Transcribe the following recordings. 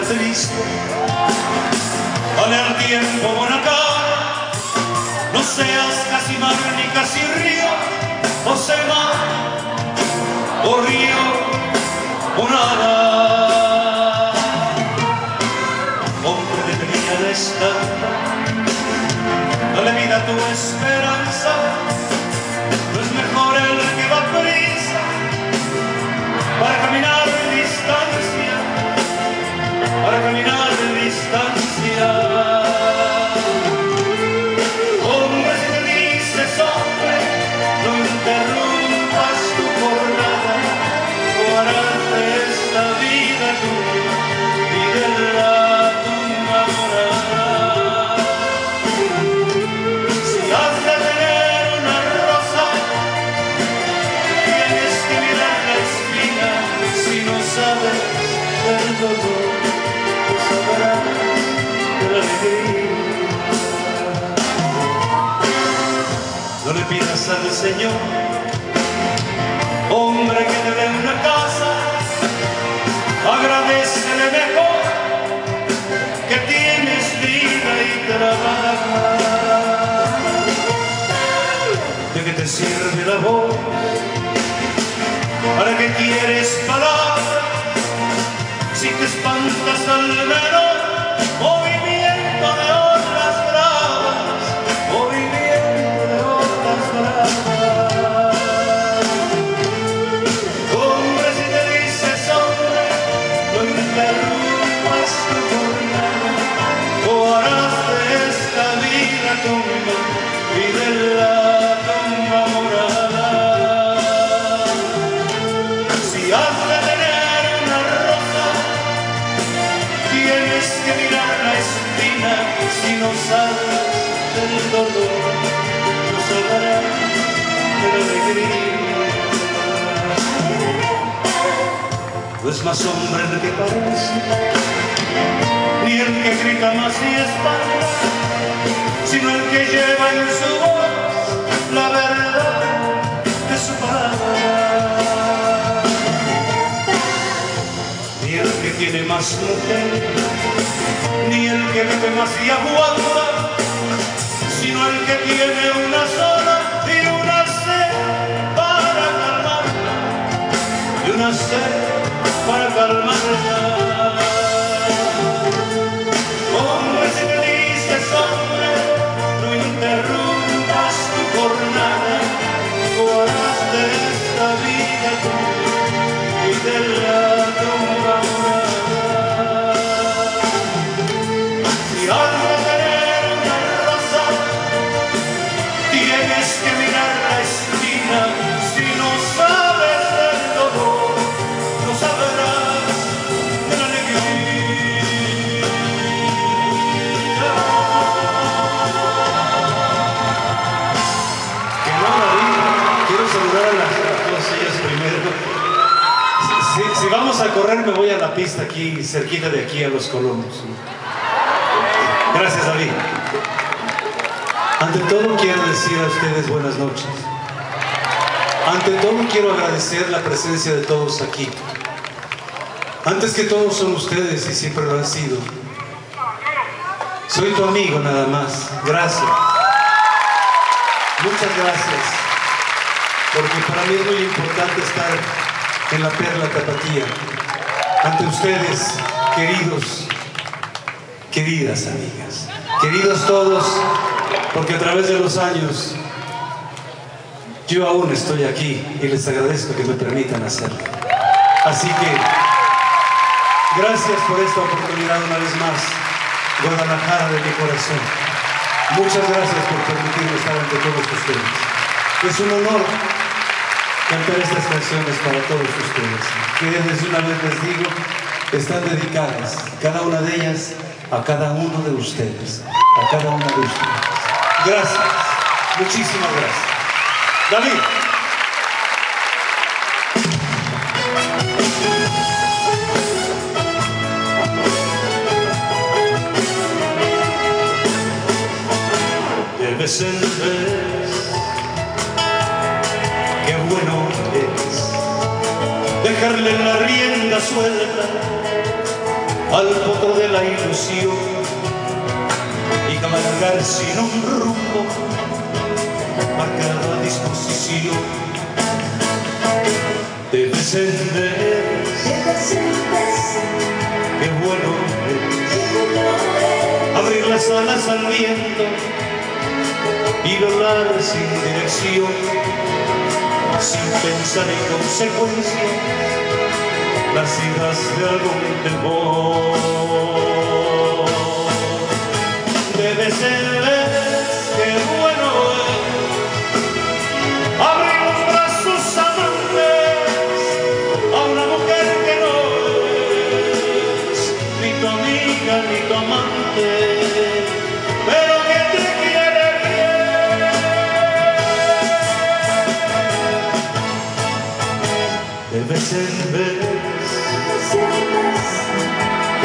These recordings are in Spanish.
de fachada triste, vale al tiempo no seas casi mar ni casi río, o se mar, o río, o nada. Hombre de tenía de estar, dale vida a tu esperanza, no es mejor el que va prisa para caminar al Señor, hombre que te dé una casa, agradecele mejor que tienes vida y trabajo. ¿De qué te sirve la voz? ¿Para qué quieres palabras? Si te espantas al menor movimiento No es más hombre el que parece, ni el que grita más y espanta, sino el que lleva en su voz la verdad de su palabra. Ni el que tiene más mujer, ni el que bebe más y aguanta, sino el que tiene una a correr, me voy a la pista aquí, cerquita de aquí, a los colonos. Gracias, David. Ante todo quiero decir a ustedes buenas noches. Ante todo quiero agradecer la presencia de todos aquí. Antes que todos son ustedes y siempre lo han sido. Soy tu amigo nada más. Gracias. Muchas gracias. Porque para mí es muy importante estar en la perla tapatía. Ante ustedes, queridos, queridas amigas, queridos todos, porque a través de los años yo aún estoy aquí y les agradezco que me permitan hacerlo. Así que gracias por esta oportunidad una vez más, Guadalajara de mi corazón. Muchas gracias por permitirme estar ante todos ustedes. Es un honor cantar estas canciones para todos ustedes, que desde una vez les digo, están dedicadas, cada una de ellas, a cada uno de ustedes, a cada una de ustedes. Gracias, muchísimas gracias. David. Debes entender rienda suelta al potro de la ilusión. Y cabalgar sin un rumbo marcado a disposición. De descender qué bueno es abrir las alas al viento y volar sin dirección sin pensar en consecuencias las hijas de algún temor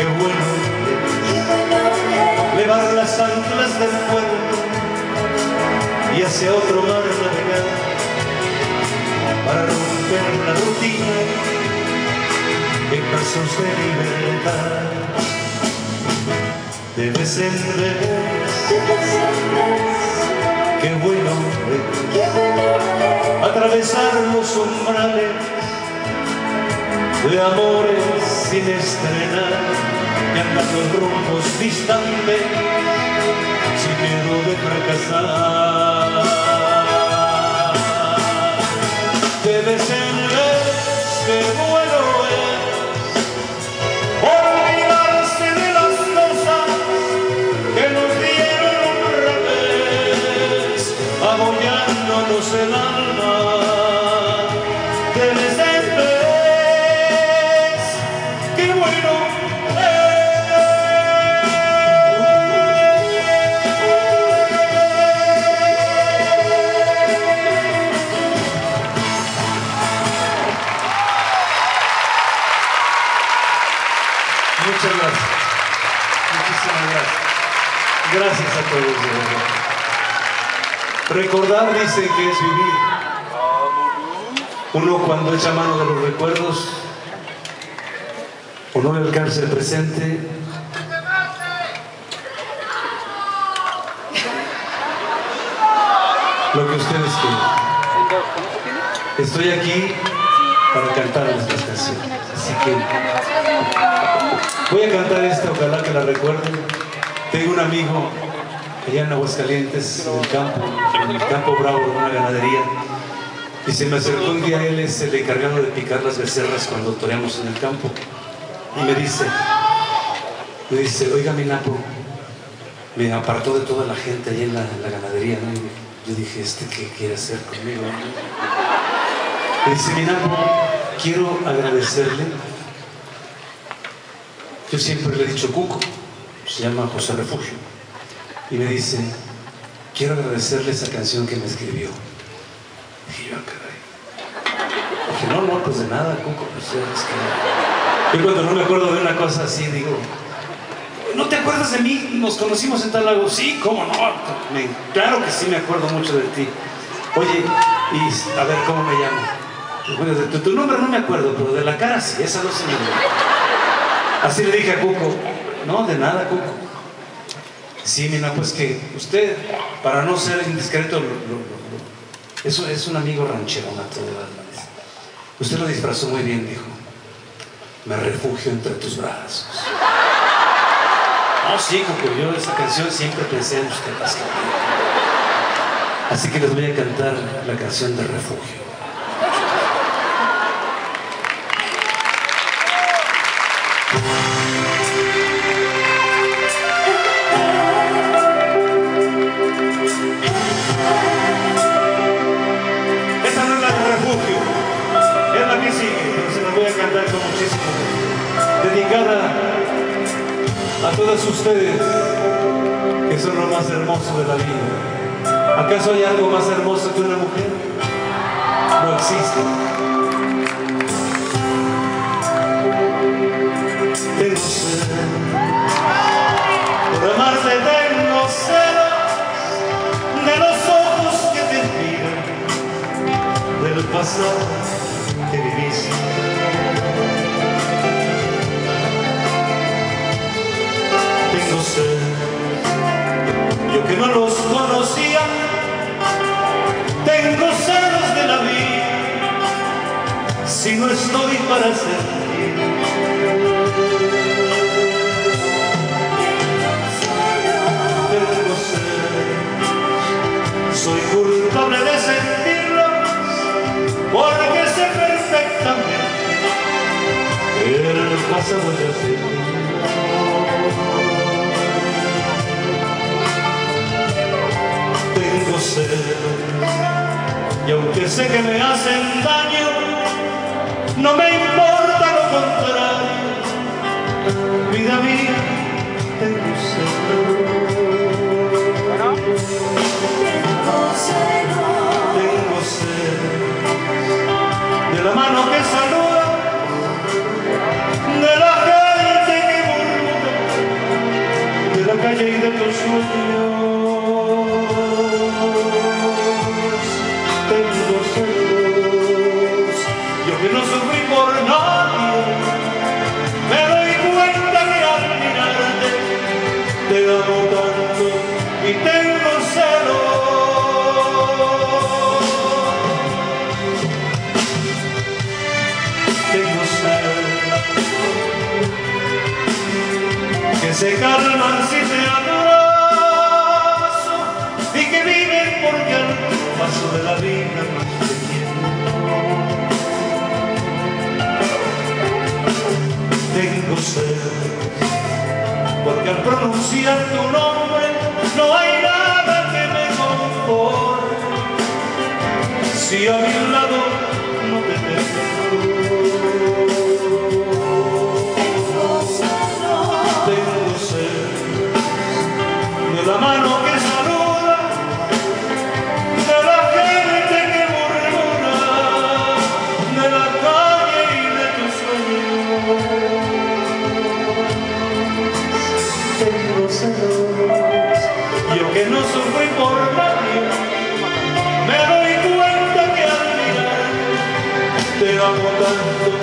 qué bueno. Levar las anclas del puerto y hacia otro mar navegar para romper la rutina en pasos de libertad debe ser qué bueno es atravesar los umbrales de amores sin estrenar y andar los rumbos distantes sin miedo de fracasar. Debe ser que bueno es olvidarse de las cosas que nos dieron un revés, abollándonos el alma. Recordar dice que es vivir. Uno cuando echa mano de los recuerdos o no le alcanza el presente, lo que ustedes quieran. Estoy aquí para cantar nuestras canciones. Así que voy a cantar esta, ojalá que la recuerden. Tengo un amigo allá en Aguascalientes, en el campo, en el campo bravo de una ganadería. Y se me acercó un día, él es el encargado de picar las becerras cuando toreamos en el campo. Y me dice, me dice, oiga mi Napo, me apartó de toda la gente allí en la, ganadería. ¿no? Yo dije, ¿este qué quiere hacer conmigo? Me dice, mi Napo, quiero agradecerle. Yo siempre le he dicho Cuco, se llama José Refugio. Y me dice, quiero agradecerle esa canción que me escribió. Dije yo, "Ah, caray. Dije, no, no, pues de nada, Cuco. Pues, es que... Yo cuando no me acuerdo de una cosa así, digo, ¿no te acuerdas de mí? Nos conocimos en tal lago. Sí, ¿cómo no? Claro que sí me acuerdo mucho de ti. Oye, y a ver, ¿cómo me llamo? De tu, nombre no me acuerdo, pero de la cara sí, esa no se me. Así le dije a Cuco, no, de nada, Cuco. Sí, mira, pues que usted, para no ser indiscreto, es un amigo ranchero, Nato de Valdes. Usted lo disfrazó muy bien, dijo. Me refugio entre tus brazos. No, sí, Cuco, yo esa canción siempre pensé en usted. Así que les voy a cantar la canción de refugio. Ustedes que son lo más hermoso de la vida. ¿Acaso hay algo más hermoso que una mujer? No existe. Tengo sed, por amarte tengo celos de los ojos que te miran del pasado si no estoy para sentir. Tengo celos, soy culpable de sentirlos porque sé perfectamente el pasado ya Tengo celos y aunque sé que me hacen daño, no me importa lo contrario. Vida mía, tengo celos. Tengo celos de la mano que saluda, de la gente que murmura, de la calle y de tus sueños. Se calman si te abrazo y que viven porque al paso de la vida te quiero. Tengo celos porque al pronunciar tu nombre no hay nada que me conforme si a mi lado me doy